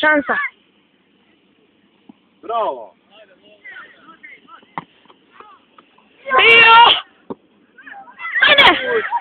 Šansa. Bravo. Bio! Ajde!